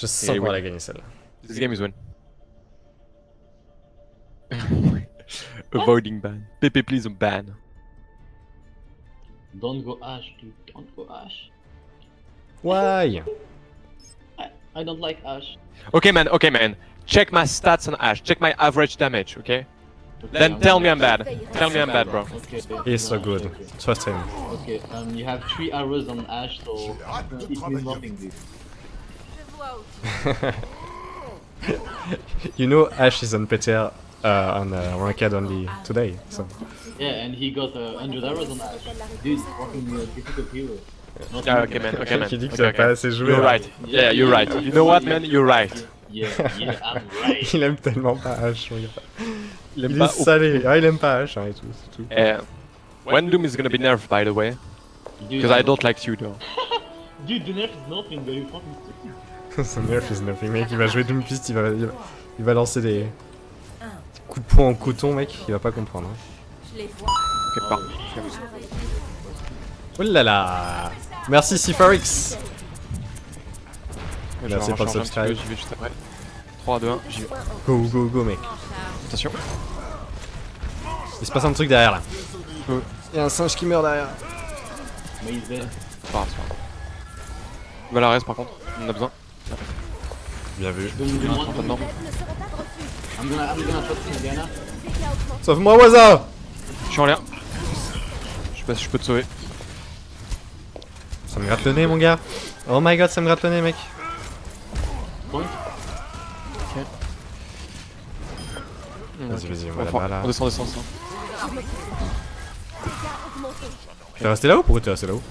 Je sens qu'on va la gagner celle-là. This game is win. Avoiding ban. Pepe, please ban. Don't go Ash, dude. Don't go Ash. Why I, I don't like Ash. Okay man, okay man. Check my stats on Ash. Check my average damage, okay? Then I'm- tell me I'm bad. Tell me I'm bad, bro. Okay, okay. He's so good. okay, okay. Trust him. Okay, um, you have three arrows on Ash, so it means nothing, dude. You know Ash is on PTR uh, on uh, ranked only today, so Yeah, and he got uh, 100 arrows on Ash. Dude, fucking uh, difficult hero. Not Yeah, okay man, okay man. Qui dit que Okay, ça okay. pas assez joué. You're right. Yeah, you're right. You know what man? You're right. Yeah, yeah, I'm right. Il aime tellement pas Ash, mon gars. Il aime Il pas est salé. Ah, il aime pas Ash, hein, et tout, c'est tout. Eh, when Doom is gonna be nerfed, by the way, because I don't like you though. Dude, the nerf is nothing. You fucking stupid. Son nerf is nothing, mec. Il va jouer Doomfist, il va, il va, il va lancer des coups de poing en coton, mec. Il va pas comprendre. hein. Je les vois. Ok, part. Oh là là Merci Sifarix Merci pour le subscribe. J'y vais juste après. 3, 2, 1, j'y vais. Go, go, go, mec. Attention. Il se passe un truc derrière, là. Ouais. Il y a un singe qui meurt derrière. Mais he's dead. C'est va la res par contre, on en a besoin. Bien vu. Sauve-moi, Waza Je suis en l'air. Je sais pas si je peux te sauver. Ça me gratte le nez, mon gars. Oh my god, ça me gratte le nez, mec. Vas-y, vas-y, on va va là-bas, là. on descend, descend, descend. T'es resté là-haut Pourquoi t'es resté là-haut?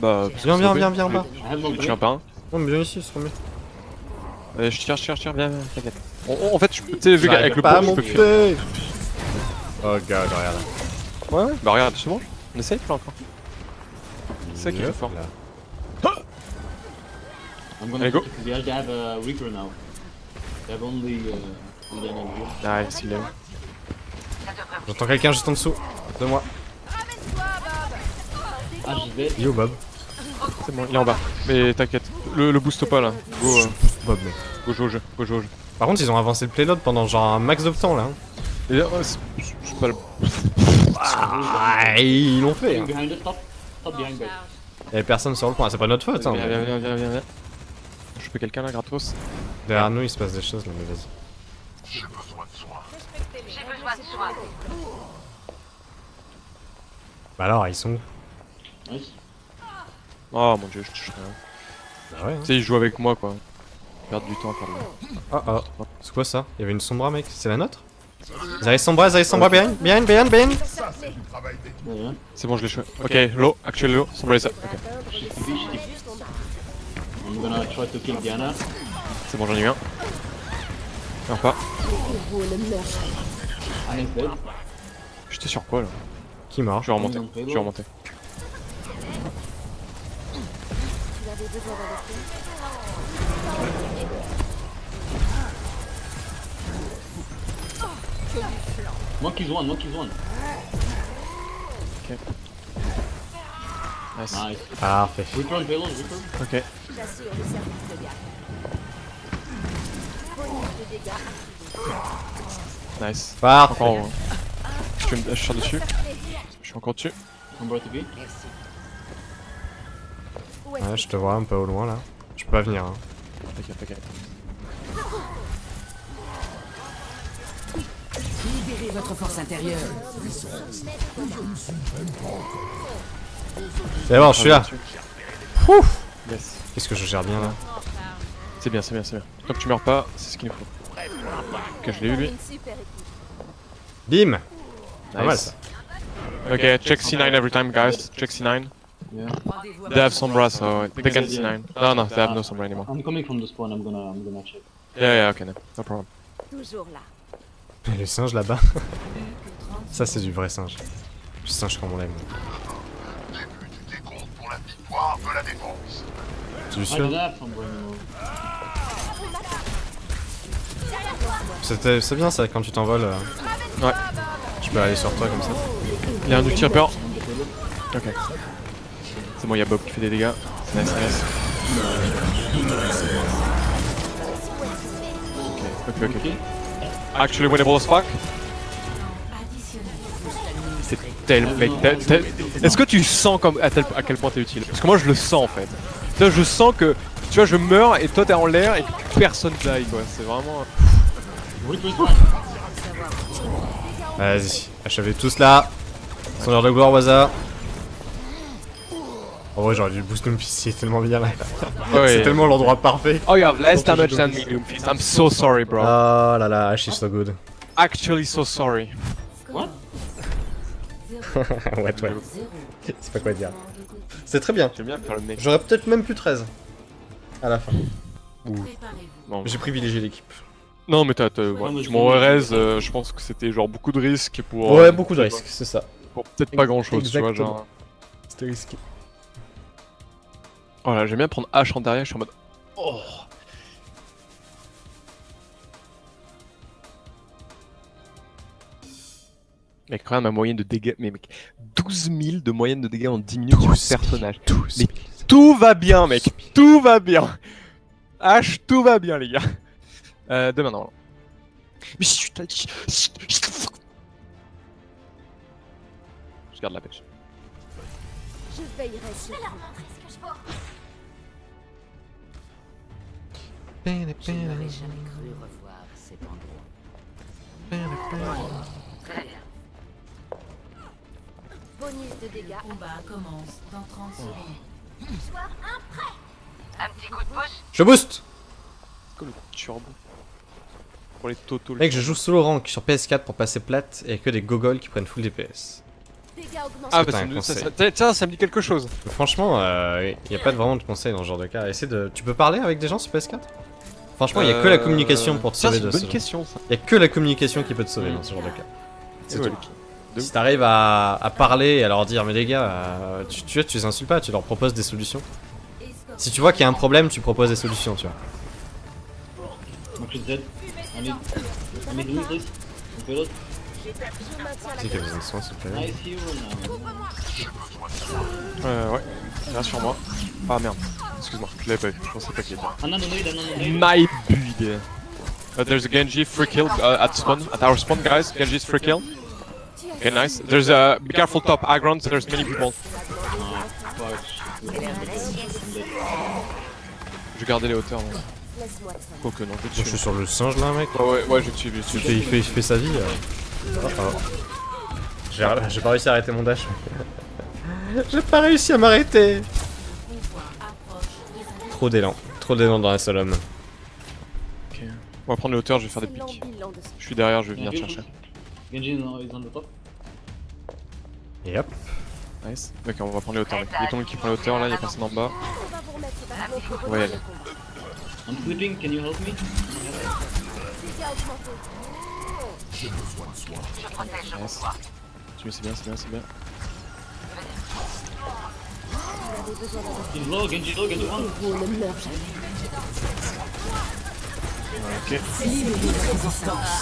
Bah, Viens, viens, viens, viens en bas. Tiens blade. pas un. Non, mais viens ici, c'est trop mieux. Euh, je tire, je tire, je tire, viens, viens, t'inquiète. En fait, je peux, tu sais, qu'avec le pont, je peux fuir. Oh god, regarde. Ouais, ouais. Bah regarde, c'est bon. On essaye là encore. C'est ça qui est fort. là. I'm gonna Allez, go. go. They they have a Reaper now. They have only uh. Ah, est où J'entends quelqu'un juste en dessous de moi. Ah, j'y vais. Yo, Bob. C'est bon, il est en bas. Mais t'inquiète, le, le booste pas là. Go, euh, Bob, mec. go jeu, go jeu. Par contre, ils ont avancé le payload pendant genre un max de temps là. hein. Et là, ouais, c'est c'est pas le. Ah, ils l'ont fait. hein. Y'avait personne sur le point, c'est pas notre faute. Hein, Viens, viens, viens, viens, viens, viens. Je peux quelqu'un là, gratos Derrière nous, il se passe des choses là, mais vas-y. Bah alors, ils sont où? Nice. Oh mon dieu, je touche rien. Bah ouais. hein. Tu sais, ils jouent avec moi quoi. Perdre du temps à faire là. Oh oh. C'est quoi ça? Il y avait une sombra, mec. C'est la nôtre? Zay Sombra, Zay Sombra, behind, behind, behind, behind. C'est bon, je l'ai joué. Ok, low, actuel low, ça. To kill Diana. c'est bon, j'en ai eu un. Meurs pas. J'étais sur quoi là? Qui mord Je vais remonter. Je vais remonter. Monkey's one, monkey's one. Nice. Nice. Parfait. Return payload, return. Ok. J'assure le service de garde. Bonus de dégâts. Nice. Parfait. Euh, Je, suis- je suis dessus. Je suis encore dessus. Ouais, je te vois un peu au loin là. Je peux pas venir. Hein. T'inquiète, t'inquiète. Libérez votre force intérieure. C'est bon, je suis là. Ouf Yes. Qu'est-ce que je gère bien là C'est bien, c'est bien, c'est bien. Tant que tu meurs pas, c'est ce qu'il nous faut. Ok, je l'ai eu lui. Bim Pas mal Nice. ça. Ok, check C9 every time, guys. Check C9. Yeah. They have Sombra, so they can C9. No, no, they have no Sombra anymore. I'm coming from the spawn, I'm gonna, I'm gonna check. Yeah, yeah, okay, no, no problem. Toujours là. Le singe là-bas. Ça, c'est du vrai singe. Le singe comme on l'aime. Tu es sûr? C'était- C'est bien ça quand tu t'envoles. euh, Ouais. Je peux aller sur toi comme ça. Il y a un ulti Reaper. Ok. C'est bon, il y a Bob qui fait des dégâts. Nice, nice. Ok, ok. Actually winnable as fuck. C'est tellement. mec, Est-ce que tu sens comme à, quel point t'es utile? Parce que moi je le sens en fait. Tu vois, je sens que tu vois, je meurs et toi t'es en l'air et que personne die quoi. C'est vraiment. Vas-y, achevez tous là. Son heure de gloire, Waza. En vrai, j'aurais dû boost mon fils, c'est tellement bien là. Ouais. C'est tellement l'endroit parfait. Oh, you have less damage than me, Doomfist. I'm so sorry, bro. Oh là là, she's so good. Actually, so sorry. What? ouais, ouais. C'est pas quoi dire. C'est très bien. J'aurais peut-être même pu 13. À la fin. J'ai privilégié l'équipe. non mais t'as, ouais, m'aurais raise, euh, je pense que c'était genre beaucoup de risques pour. Ouais, euh, beaucoup de risques, c'est ça. Pour peut-être pas grand chose, tu vois. Genre. C'était risqué. Oh là, j'aime bien prendre H en derrière, je suis en mode. Oh Mec, regarde ma moyenne de dégâts. Mais mec, 12 000 de moyenne de dégâts en 10 minutes sur ce personnage. Mais tout va bien, mec. Tout va bien. H, tout va bien, les gars. Euh, demain, non. Mais chut, fuck. Je garde la pêche. Je veillerai sur Je n'aurais jamais cru revoir cet endroit. Bonus de dégâts. combat commence dans 30 secondes. Je boost Comme le turbo. Pour les totaux. le Mec, je joue solo rank sur PS4 pour passer plate et que des gogols qui prennent full DPS. Ah, bah ça, me- ça, conseil. tiens, me dit quelque chose. Franchement, il n'y a pas de- vraiment de conseils dans ce genre de cas. Essaie de... Tu peux parler avec des gens sur PS4 Franchement, il y a que la Euh, communication pour te sauver c'est de ce bonne question ça. Il y a que la communication qui peut te sauver dans ce genre de cas. C'est Ouais, tout. De Si t'arrives à, à parler et à leur dire mais les gars, euh, tu, tu, tu les insultes pas, tu leur proposes des solutions. Si tu vois qu'il y a un problème, tu proposes des solutions, tu vois. Besoin de soins, s'il te plaît. Euh, ouais. Viens sur moi. Ah merde. Excuse-moi, je l'avais pas vu. Je pensais pas qu'il était. My bud. Uh, there's a Genji free kill uh, at spawn, at our spawn, guys. Genji's free kill. Okay, nice. There's a. Be careful top aggron, there's many people. Je vais garder les hauteurs. Te Quoique, non, je suis sur le singe là, mec. Ouais, ouais, ouais, je vais te suivre, je te Il fait, il fait, il fait sa vie. euh. Oh, oh. J'ai j'ai pas réussi à arrêter mon dash. J'ai pas réussi à m'arrêter. Trop d'élan. Trop d'élan dans un seul homme. Ok. On va prendre les hauteurs, je vais faire des pics. de Je suis derrière, je vais venir chercher. Genji is on is on the top. Et hop. Nice. Ok, on va prendre les hauteurs. Il y a tout le monde qui prend les hauteurs là, il y a personne en bas. On va dans y aller. I'm sleeping, can you help me? Dégâts augmentés. Nice. Tu mets, c'est bien, c'est bien, c'est bien. Genji Genji ne meurt jamais. Ok.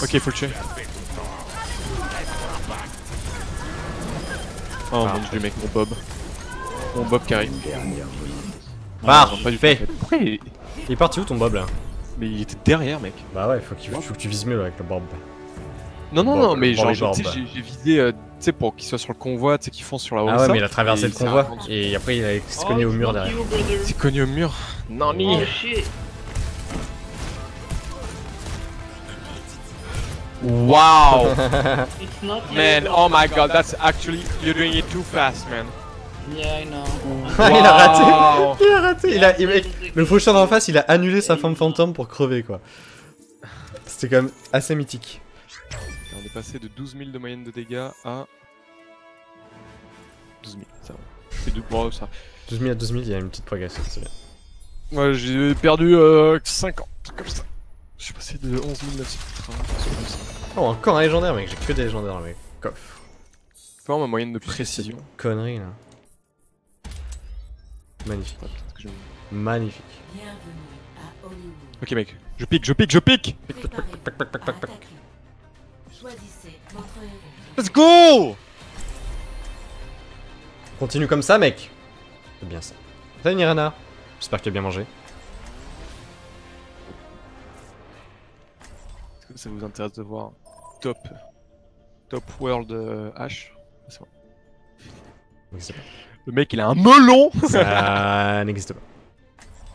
Ok, faut le tuer. Oh mon dieu, mec, mon Bob. Mon Bob qui arrive. Bah, non, pas du fait. Pourquoi il... Il est parti où ton bob là Mais il était derrière, mec. Bah ouais, faut, qu'il- faut que tu vises mieux avec le bob. Non, non, Bob, non, mais genre, j'ai visé, euh, sais, pour qu'il soit sur le convoi, tu sais, qu'ils font sur la Ah ouais, mais il a traversé et le s'est convoi et après il a se cogné au Oh, mur derrière. s'est cogné au mur. Non, ni. Oh shit. Wow! It's not you, man, oh my god, that's actually, you're doing it too fast, man. Yeah, I know. il a raté. Il a raté il a, il- mec, Le faucheur d'en face, il a annulé sa femme fantôme pour crever quoi. C'était quand même assez mythique. Passé de 12 000 de moyenne de dégâts à 12 000, ça va. C'est de bon, ça. 12 000 à 12 000, il y a une petite progression, c'est bien. Ouais, j'ai perdu euh, 50, comme ça. Je suis passé de 11 930, un truc comme ça. Oh, encore un légendaire, mec, j'ai que des légendaires, mec. Coffre. Faut voir ma moyenne de précision. Connerie là. Magnifique. Je- Magnifique. À. Ok, mec, je pique, je pique, je pique! Attaquer. Choisissez votre héros. Let's go! Continue comme ça, mec. C'est bien ça. Salut Nirana. J'espère que tu as bien mangé. ça vous intéresse de voir top, top world euh, H? n'existe Le mec il a un melon pas. Ça n'existe pas.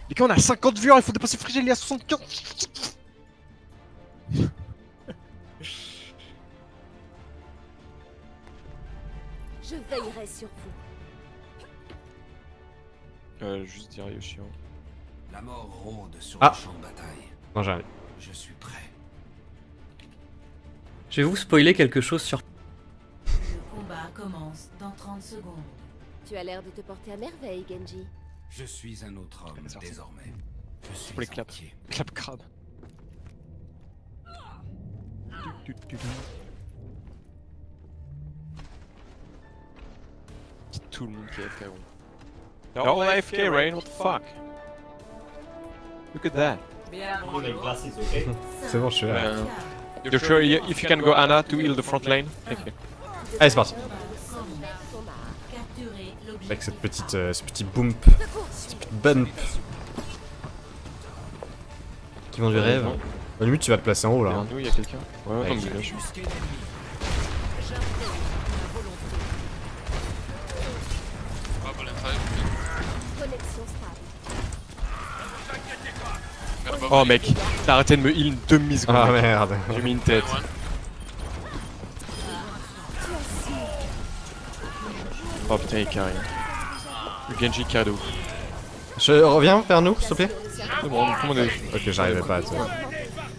Les gars on a 50 viewers, il faut dépasser Frigel, il est à 75 Je veillerai sur vous. Euh, juste dire Yoshio. La mort rôde sur Ah. le champ de bataille. Non, j'arrive. Je suis prêt. Je vais vous spoiler quelque chose sur. Le combat commence dans 30 secondes. Tu as l'air de te porter à merveille, Genji. Je suis un autre homme désormais. Je suis Pour les claps. Clap du, du, du. Tout le monde qui est AFK, bon. They're all AFK, Rain, what the fuck? Look at that. Oh, les glasses, ok? C'est bon, je suis là. Uh, you're sure y- if you can go Anna to heal the front lane? Thank you. Allez, c'est parti. Avec cette petite, euh, ce petit bump, cette petite bump. Qui vont du rêve. Au limite, tu vas te placer en haut là. hein. Nous, il y a quelqu'un? Ouais, Ouais, non, mais je- bien Oh mec, t'as arrêté de me heal une demi-seconde. Ah mec. merde. J'ai mis une tête. Oh putain, il carré. Le Genji carré de ouf. Je reviens vers nous, s'il te plaît. C'est bon, tout le monde est. Ok, j'arrivais pas à te.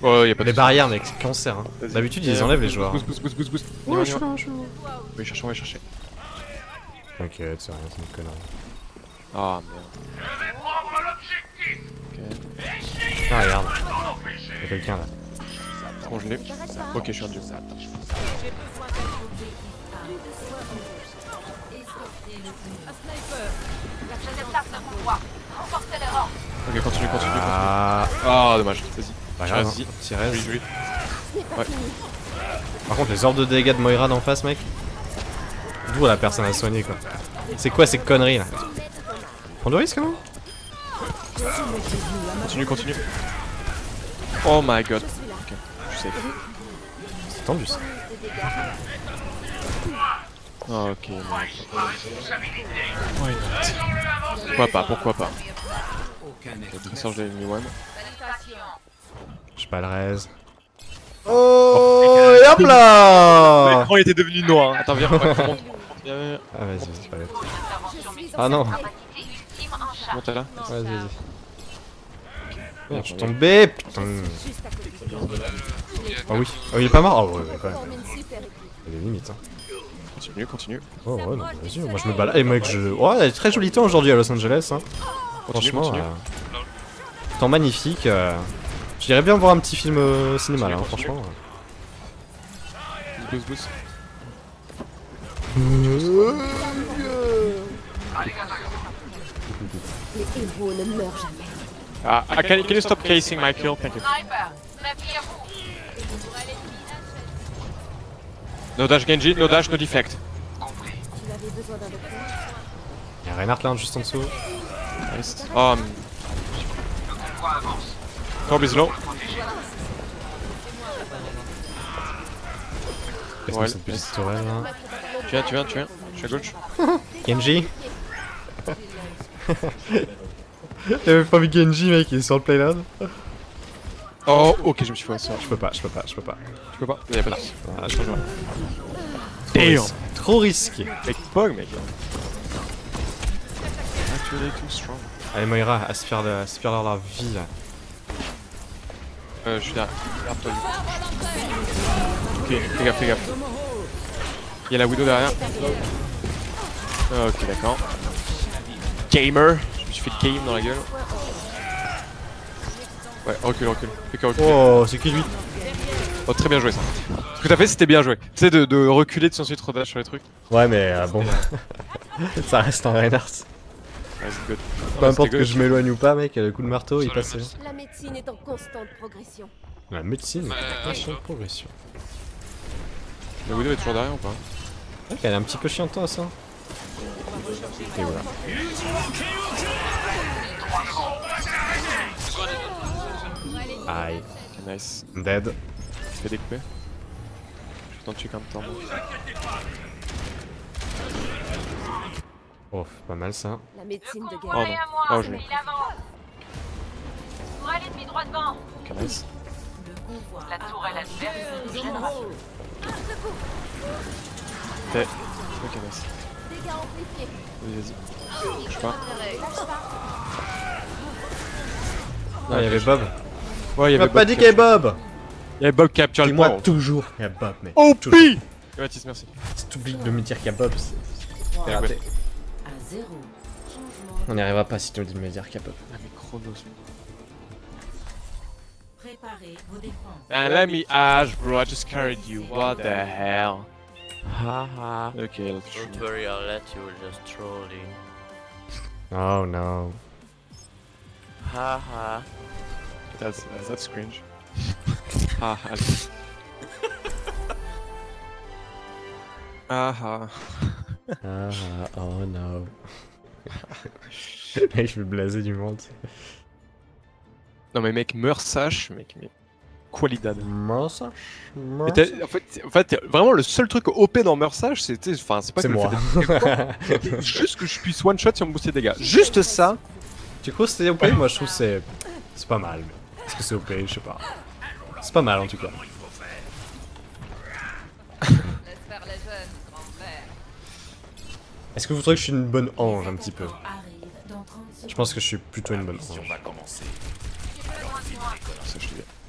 Ouais, y'a pas de. Les barrières, mec, c'est cancer. Hein. D'habitude, ils enlèvent les joueurs. Boost, boost, boost, boost, boost. On y va, on y va. On va y chercher, on va y chercher. T'inquiète, c'est rien, c'est une connerie. Ah merde. Ah, regarde. Y'a quelqu'un là. Bon, je l'ai. Ok, je suis dieu. Ok, continue, continue, continue. Ah, Ah, dommage. Vas-y. grave. Vas-y. hein. Petit reste. Joli, joli. Ce n'est pas Ouais. fini. Par contre, les ordres de dégâts de Moira d'en face, mec. D'où la personne à soigner, quoi. C'est quoi ces conneries là? Prends du risque, non Continue, continue. Oh my god. Je suis là. Ok, je sais. C'est tendu ça. Ah, ok. Pourquoi pas, pourquoi pas. Le je l'ai mis one. J'ai pas le raise. Oh, et hop là L'écran était devenu noir. Attends, viens, viens, viens. Ah, vas-y, vas-y, pas bête. Ah non Monte là. Vas-y, vas-y. Merde, je suis tombé, putain. côté. Ah oui, oh, il est pas mort Oh, ouais, ouais, quand même. Il y a des limites, hein. Continue, continue. Oh, ouais, non, vas-y, moi je me balade. Et mec, je. Oh, il y a très joli temps aujourd'hui à Los Angeles, hein. Continue, Franchement, continue. euh, temps magnifique. euh, Je dirais bien voir un petit film euh, cinéma là, hein, Continue, franchement. Boost, boost. Les héros ne meurent jamais. Ah, ah, can, can you stop casing my kill? Thank you. No dash Genji, no dash, no deflect. Tu avais besoin d'un docteur Il y a Reinhardt là, juste en dessous. Nice. Um. Torb is low. Laisse-moi cette petite tourelle là. Tu viens, tu viens, tu viens. Je suis à gauche. Genji J'avais pas vu Genji, mec, il est sur le playload. Oh, ok, je me suis fait ça. Je peux pas, je peux pas, je peux pas. Tu peux pas? Y'a pas d'arme. Ah, je peux pas. Damn. Trop risqué. Mec, pog, mec. Actually too strong. Allez, Moira, aspire, le- aspire leur la vie là. Euh, je suis derrière. Toi. Ok, fais gaffe, fais gaffe. Y'a la Widow derrière. Ah, Ok, d'accord. Gamer. Je me suis fait game dans la gueule. Ouais, recule, recule. Que. Oh, c'est qui lui Oh, très bien joué ça. Ce que t'as fait, c'était bien joué. Tu sais, de, de reculer, de ensuite redash sur les trucs. Ouais, mais euh, bon. Ça reste un Reinhardt. Ouais, c'est good. Peu importe que je m'éloigne ou pas, mec, le coup de marteau il passe. La médecine est en constante progression. La médecine, attention de progression. La Widow est toujours derrière ou pas? Ok, elle est un petit peu chiante ça. Et voilà. Aïe, nice. Dead. fait découper. Je t'en tuer quand même temps. Oh, pas mal ça. La médecine de Oh guerre. non. Oh, je l'ai. Tourelle ennemie droit devant. Ok, nice. Le convoi La tourelle adverse ok, nice. Dégâts amplifiés. Vas-y, vas-y. Je sais pas. Ah, il y avait Bob. Ouais, il y avait pas Bob dit qu'il y avait Bob Il y avait Bob Capture le Dis-moi point. toujours qu'il y a Bob, mec. OP Toujours. Et Baptiste, merci. Si t'oublies de me dire qu'il y a Bob, c'est raté. On n'y arrivera pas si tu me dis de me dire qu'il y a Bob. Ah, mais Chronos. Préparez vos défenses. And let me ask, bro, I just carried you. What the hell? Haha. Ok, let's Don't worry, I'll let you. We're just trolling. Oh no. Haha. That's, that's cringe. Haha. Haha. Ah, oh no. Mec, je vais blaser du monde. Non mais mec, meurs sage, mec, mais qualidad. T'as- En fait, en fait, vraiment le seul truc OP dans Mersage, c'était, enfin, c'est pas C'est que moi. juste que je puisse one shot sur mon booster de dégâts. Juste ça. Du coup, c'est OP, moi je trouve que c'est. C'est pas mal. mais Est-ce que c'est OP Je sais pas. C'est pas mal en tout cas. Est-ce que vous trouvez que je suis une bonne ange un petit peu? Arrive dans 30 secondes. Je pense que je suis plutôt une bonne ange.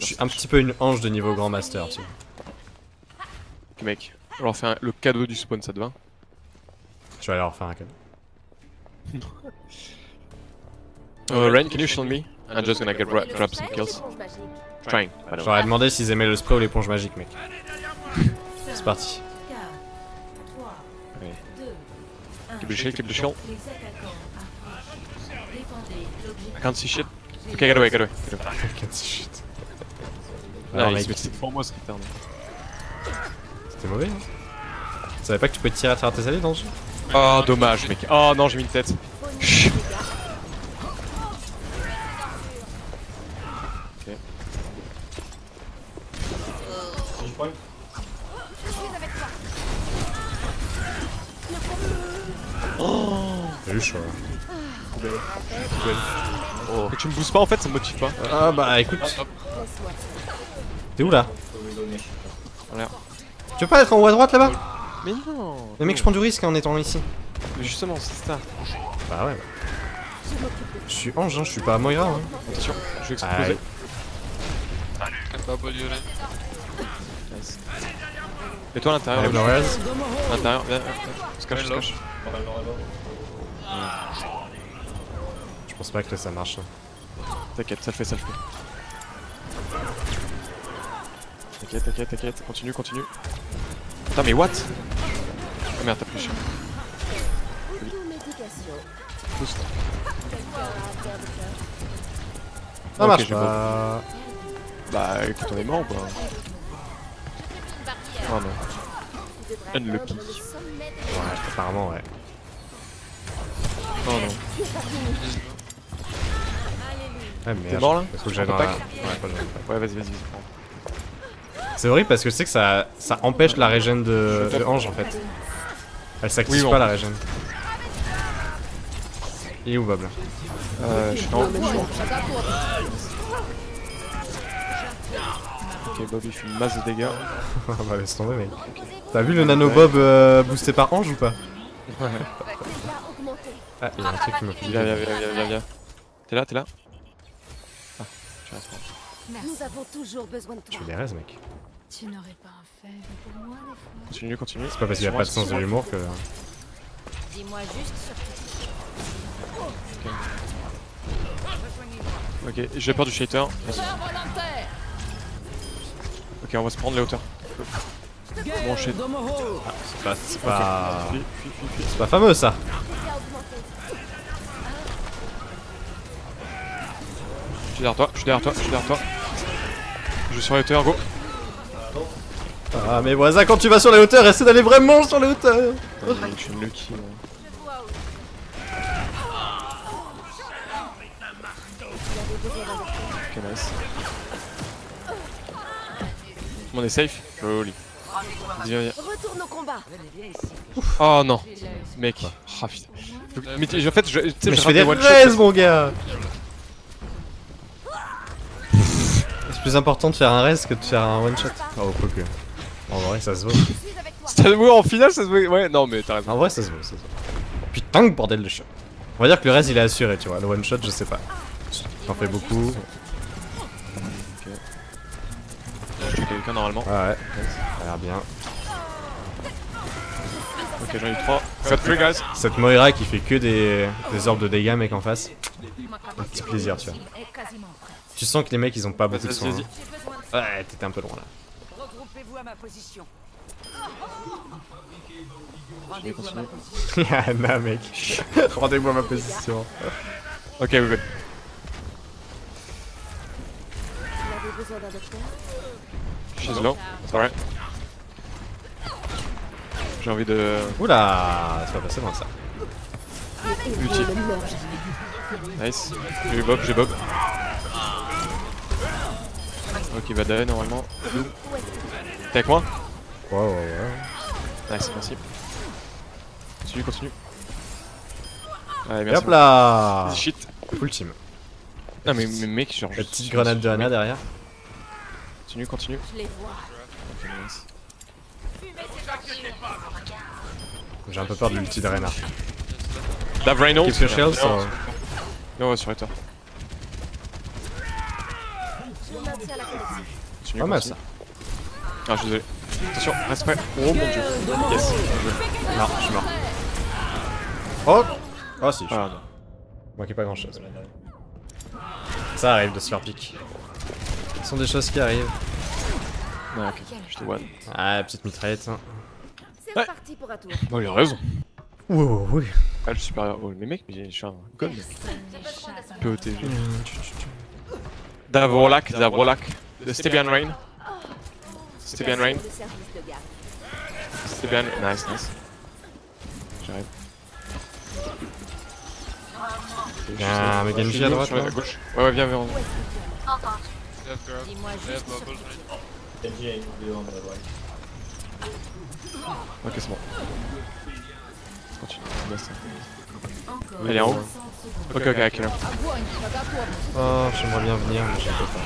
Je. Je suis un petit peu une ange de niveau grand master, tu vois. Ok mec, on leur fait un- le cadeau du spawn, ça te va Je vais aller leur faire un cadeau. Uh, Ren, can you shield me? I'm just gonna get grab some kills. Trying. J'aurais demandé s'ils aimaient le spray ou l'éponge magique, mec. C'est parti. 4, 3, Ouais. 2, 1. Keep the shield, keep the shield. I can't see shit. Ok, get away, get away. Get away. Shit. Il se met c'est pour moi ce return. c'était mauvais, hein Tu savais pas que tu peux tirer à travers tes alliés dans ce jeu? Oh, dommage, mec. Oh non, j'ai mis une tête. Ok. J'ai eu chaud. Et tu me boostes pas en fait, ça me motive pas. Ah bah écoute. T'es où là Voilà. Tu veux pas être en haut à droite là-bas Mais non Mais mec, je prends du risque en étant ici. Mais justement, c'est ça. Bah ouais. Je suis ange, hein, je suis pas Moira. Hein. Attention, je vais exploser. Allez. Nice. Et toi à l'intérieur, l'intérieur, viens, viens, viens. On se cache, on se cache. Je pense pas que ça marche. hein. T'inquiète, ça le fait, ça le fait. T'inquiète, t'inquiète, t'inquiète, continue, continue. Putain, mais what? Oh merde, t'as plus cher. Automédication. Boost. Ça. Ça Ok, marche pas. Bah écoute, on est mort ou pas? Oh non. Unlucky. Ouais, apparemment, ouais. Oh non. Ouais, merde. T'es mort, là? Faut que j'aille dans la... Ouais, Ouais, vas-y, vas-y, vas-y. C'est horrible parce que je sais que ça, ça empêche la régène de, de Ange en fait. Elle s'active Oui, pas bon. la régène. Il est où Bob là Euh, je suis en- Ok, Bob il fait une masse de dégâts. Bah laisse tomber mec. T'as vu le nano Bob euh, boosté par Ange ou pas? Ouais. Ah, il y a un truc qui me fait Viens, viens, viens, viens, viens, viens. T'es là, t'es là? Ah, tu restes. Nous avons toujours besoin de Tu toi. fais des raises mec. Tu n'aurais pas un faible pour moi des fois Continue, continue. C'est pas parce qu'il y a pas de sens de l'humour que... Dis-moi juste sur Ok, j'ai peur du shater. Ok, on va se prendre les hauteurs. Bon shit. C'est pas... C'est pas... Pas fameux ça. Je suis derrière toi, je suis derrière toi, je suis derrière toi. Je suis sur les hauteurs, go. Ah mes voisins quand tu vas sur les hauteurs, essaie d'aller vraiment sur les hauteurs Putain, Je suis une lucky. Ok. On est safe Joli. Viens, viens. Retourne au combat. Oh non Mec. Ah putain. Mais en fait, je, Mais je je fais des raises, mon gars C'est plus important de faire un raise que de faire un one shot. Oh, que. En vrai, ça se toi. Ça se voit en finale, ça se voit. Ouais, non, mais t'as raison. En vrai, ça se vaut, ça se vaut. Putain, que bordel de chien. On va dire que le raise il est assuré, tu vois. Le one shot, je sais pas. J'en fais beaucoup. Je tue quelqu'un normalement. Ouais, ouais. Ça a l'air bien. Ok, j'en ai eu 3. Got 3 guys. Cette Moira qui fait que des, des orbes de dégâts, mec, en face. Un petit plaisir, tu vois. Tu sens que les mecs ils ont pas beaucoup de soins. hein. Ouais, t'étais un peu loin là. À ma position. Je vais continuer. Yana, mec. Rendez-moi ma position. Ok, we're good. She's low. It's alright. J'ai envie de. Oula, c'est pas passé loin ça. Ulti. Nice. J'ai eu Bob, j'ai Bob. Ok, il va die normalement. T'es avec moi Ouais, ouais, ouais. Nice, merci. Continue, continue. Allez, merci. hop là Shit. Full team. Non, mais, mais mec, genre. La petite grenade de Hana derrière. Continue, continue. Je les vois. Nice. J'ai un peu peur de l'ulti de Reinhardt. Dave Reynolds. Keep your shields, Non, or- Non, ouais, sur. Continue, Pas mal ça. Ah, je suis désolé. Attention, reste prêt. Oh mon dieu. Yes. Non, je suis mort. Oh Oh si, je Ah non. manquais pas grand chose. Ça arrive de se faire pique. Ce sont des choses qui arrivent. Ah, ok, je te one. Ah, petite mitraillette. Hein. C'est Ouais. parti pour un tour. Oh, il a raison. Ouais, ouais, ouais. Ah, le supérieur. Oh, mais mec, mais je suis un god, mec. POTG. Davrolak, Davrolak. De Stebian Rain. Rain. Le service de garde. Stebian. Nice, nice. J'arrive. Y'a un suis à droite, la là gauche. Ouais, ouais, viens, viens. Ok, c'est bon. Continue. Elle est en haut 60 secondes. Ok, ok, ok. là. Oh, j'aimerais bien venir, mais je peux pas.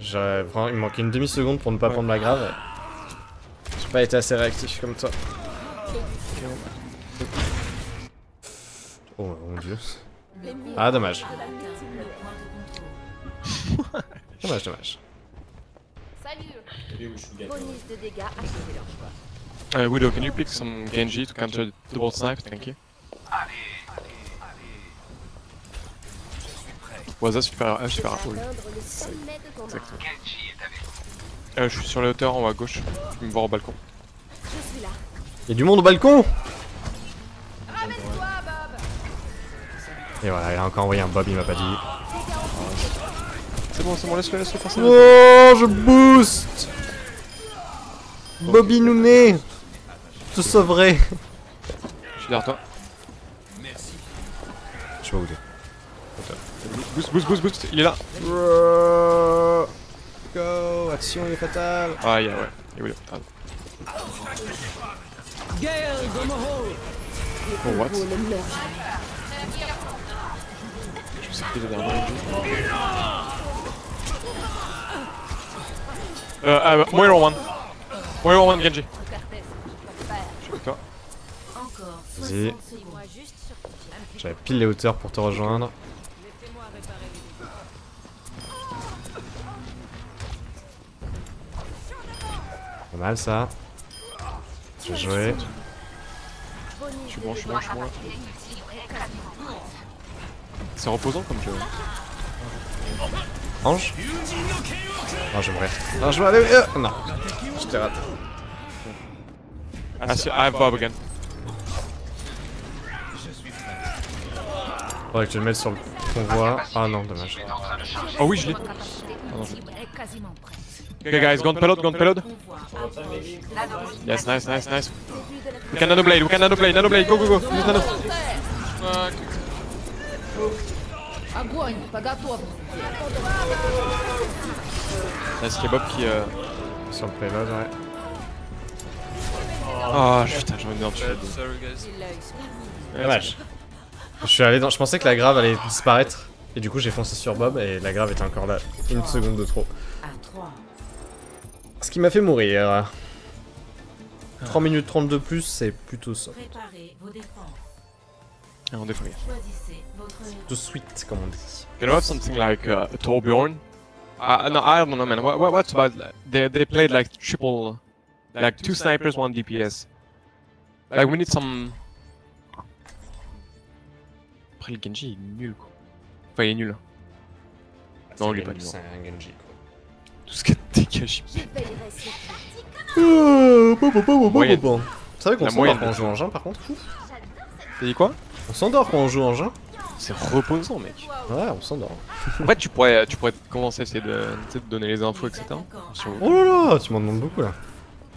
J'aurais vraiment... Il me manquait une demi-seconde pour ne pas Ouais. prendre la grave. J'ai pas été assez réactif comme toi. Oh mon dieu. Ah, dommage. Dommage, dommage. Bonus de dégâts activé. Uh, Widow, can you pick some Genji to counter the double snipe? Thank you. Ça super, ah, super cool. Atteindre le sommet de ton art. Exactement. Euh, je suis sur la hauteur en haut à gauche. Tu peux me voir au balcon. Je suis là. Y'a du monde au balcon Et voilà, il a encore envoyé un Bob, il m'a pas dit. C'est bon, c'est bon, laisse-le, laisse-le ça. Oh, je boost Bobby Nounet Je te sauverai Je suis derrière toi. Je sais pas où t'es. Boost, boost, boost, boost, il est là. Go Action est fatale Ah, yeah, ouais. Et Widow. Ah. Oh, what? Je sais plus, il est derrière moi. Euh, ah, Moira one. Moira one, Genji. Vas-y. 60 secondes. Dis-moi juste sur qui. J'avais pile les hauteurs pour te rejoindre. Pas mal ça. J'ai joué. Je suis bon, je suis bon, je suis bon. C'est reposant comme jeu. Ange Non, je vais mourir. Non, je vais aller. euh, non, je t'ai raté. Ah, si, I have Bob again. Faudrait que tu le mettes sur le convoi. Ah non, dommage. Oh oui, je l'ai. Okay, guys, gun pelot, gun pelot. Yes, nice, nice, nice. We can nano blade, we can nano blade, nano blade, go, go, go. Use nano. Огонь по готовности. Là, c'est Bob qui. Euh... Sur le payload, ouais. Ah putain, j'ai envie de me tuer. Sorry guys. Dommage. Je suis allé dans... Je pensais que la grave allait disparaître. Et du coup j'ai foncé sur Bob et la grave était encore là. Une seconde de trop. À 3. Ce qui m'a fait mourir. 3 minutes 30 de plus, c'est plutôt défenses. Ah, on défend. Plutôt sweet, comme on dit. You know something like uh, Torbjorn? Uh, no, I don't know, man. What, what, what's about they they played like triple, like two snipers, one DPS. Like we need some. Après le Genji il est nul quoi. Enfin il est nul. Non, il est pas nul. C'est un Genji quoi. Tout ce qui Oh, bon, bon, bon, bon, Moyenne. bon, bon. C'est vrai qu'on s'endort quand on joue en juin par contre. T'as dit quoi On s'endort quand on joue en juin. C'est reposant mec. Ouais, on s'endort. En fait tu pourrais, tu pourrais commencer à essayer de, de donner les infos etc. Sur Oh là là, tu m'en demandes beaucoup là.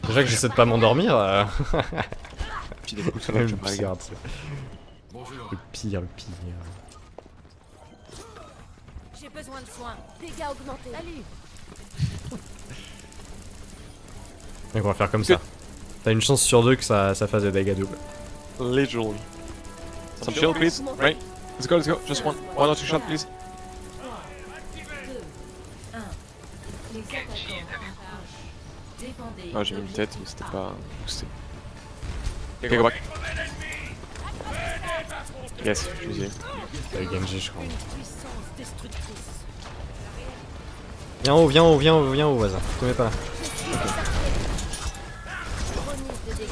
Déjà que j'essaie de pas m'endormir. Euh... petit le pire, regarde. Le pire, le pire. J'ai besoin de soins. Dégâts augmentés. Salut. Donc on va faire comme ça. T'as une chance sur deux que ça, ça fasse des dégâts doubles. Literally. Some shield please. Right. Let's go, let's go. Just one, one or two shot please. Ah j'ai mis une tête mais c'était pas boosté. Ok, go back. Yes, je suis Avec Genji, je crois. Viens haut, viens haut, viens haut, viens haut, voisin. Te mets pas là. Remise de dégâts.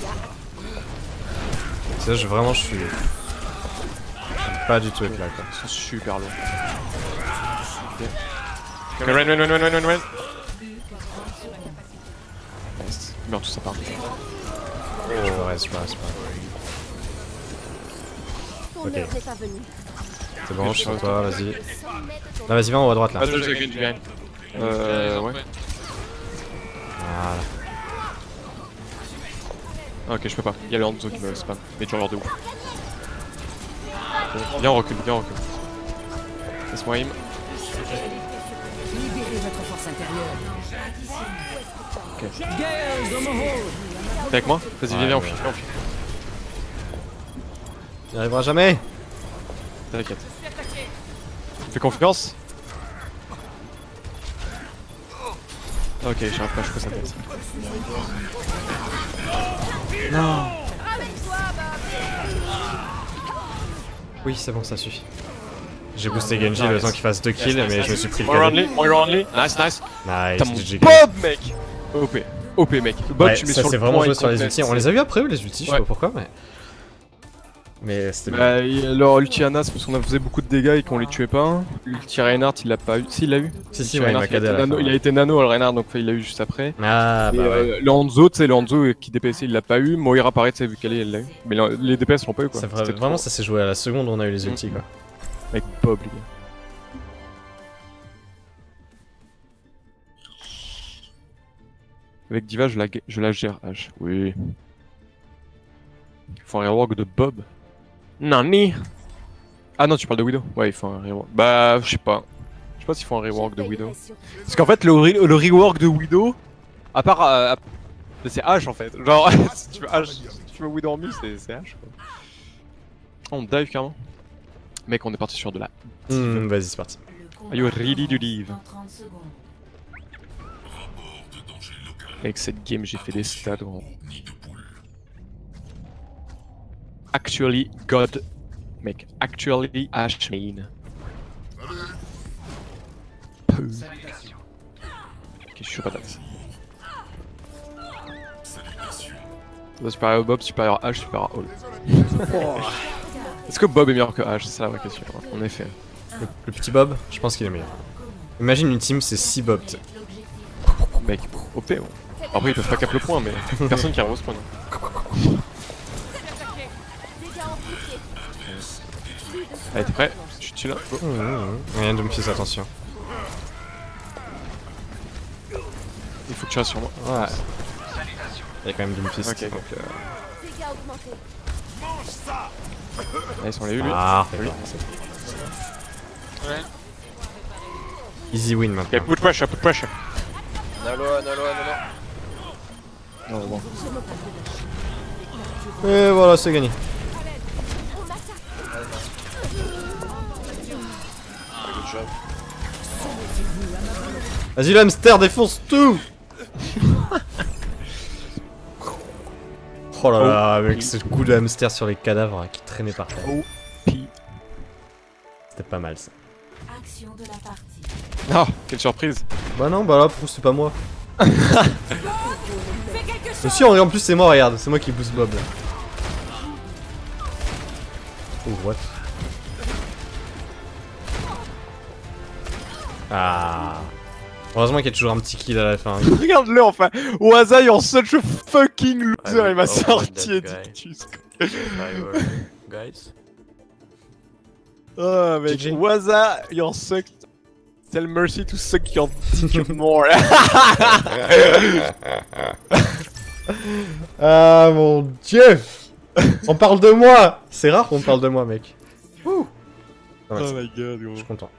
C'est là, je, vraiment, je suis. J'aime Pas du tout être là quoi. Ils sont super lourds. Ok. Ok, run, run, run, run, run, run, run. Nice. Ils meurent tous à part. Je reste, je reste pas. Ton Ok. C'est bon, je suis sur toi, vas-y. 100 mètres de ton Là, vas-y, viens en haut à droite là. Gain. Euh, ouais. Voilà. Ah, ok, je peux pas. Il y a le Hanzo qui me spam. Mais tu de ouf. Ok, Viens, on recule, viens, on recule. Laisse-moi aim. Libérez votre force intérieure. T'es avec moi Vas-y, viens, viens, on fuit, viens, on fuit. Il arrivera jamais T'inquiète. Fais confiance. Ok, j'ai un flash que sa tête. Oui, c'est bon, ça suffit. J'ai boosté Genji le temps qu'il fasse 2 kills, mais je me suis pris le only, more only. Nice, nice. Nice. Bob, mec OP. OP, mec. Bob, tu mets ça sur c'est le vraiment point joué sur les ultis. On les a vu après eux, les ultis, je sais pas pourquoi, mais. Mais c'était bien. Bah, leur ulti Ana, c'est parce qu'on a faisait beaucoup de dégâts et qu'on les tuait pas. L'ulti Reinhardt, il l'a pas eu. Si, il l'a eu. Si, si, ouais, il a été nano- Il a ouais. été nano, le Reinhardt, donc il l'a eu juste après. Ah, Et, bah ouais. euh, le Hanzo, tu sais, le Hanzo qui DPS, il l'a pas eu. Moira, pareil, tu sais, vu qu'elle est, elle l'a eu. Mais le- les DPS l'ont pas eu, quoi. C'est vrai- vraiment, trop- ça s'est joué à la seconde où on a eu les ultis, quoi. Avec Bob, les gars. Avec Diva, je la, je la gère H. Oui. Il faut un rework de Bob. Nani Ah non, tu parles de Widow Ouais, il faut un rework. Bah, je sais pas. Je sais pas s'il faut un rework de Widow. Parce qu'en fait, le, re- le rework de Widow, à part. euh, à- c'est H en fait. Genre, si tu veux H, si tu veux Widow en mieux, c'est H quoi. On dive carrément. Mec, on est parti sur de la. Hmm, Vas-y, c'est parti. Are you ready to leave Dans 30 secondes. Avec cette game, j'ai fait des stats gros. Actually, God. Mec, actually, Ash main. Ok, je suis pas d'axe. Supérieur Bob, supérieur H, supérieur Hall. Est-ce que Bob est meilleur que H? C'est la vraie question. En effet. Le, le petit Bob, je pense qu'il est meilleur. Imagine une team, c'est 6 Bob. Mec, OP. Après, ils peuvent pas cap le point, mais personne qui arrive au spawn. Allez, t'es prêt Je suis là. Go. Mmh, mmh. Rien de me fils, attention. Il faut que tu restes sur moi. Ouais. Il y a quand même Doomfist. Ok, donc, euh, augmentés. Nice, on l'a eu lui. Ah, Joli. Easy win maintenant. Ok, put pressure, put pressure. Nalo, Nalo, Nalo. Non, bon. Et voilà, c'est gagné. Job. Vas-y, le hamster, défonce tout Oh là là, avec ce coup de hamster sur les cadavres qui traînaient par terre. Pi. C'était pas mal ça. Action de la partie. Oh, quelle surprise. Bah non, bah là, c'est pas moi. Mais si, en en plus, c'est moi, regarde, c'est moi qui pousse Bob là. Oh, what? Ah. Heureusement qu'il y a toujours un petit kill à la fin. Regarde-le enfin. Waza, you're such a fucking loser. I Il m'a sorti Edictus. Guys. Oh, mec. GG. Waza, you're suck. Tell Mercy to suck your dick more. Ah mon dieu On parle de moi C'est rare qu'on parle de moi, mec. Ouh. Ah, oh my god, Je gros. suis content.